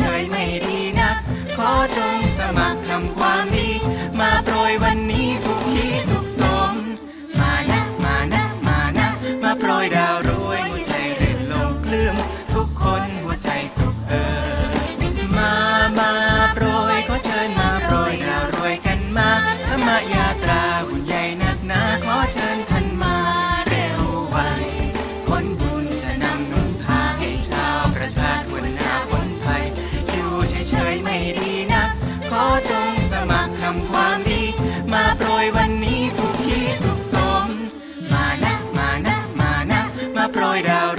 ฉยไม่ดีนัก ขอจงสมัครทำความดี มาโปรยวันนี้สุขีสุขสม มานะมานะมานะ มาโปรยดาวรวยหัวใจเรื่นลมกลืมทุกคนหัวใจสุขเออมามาโปรยขอเชิญมาโปรยดาวรวยกันมาธรรมยาต ma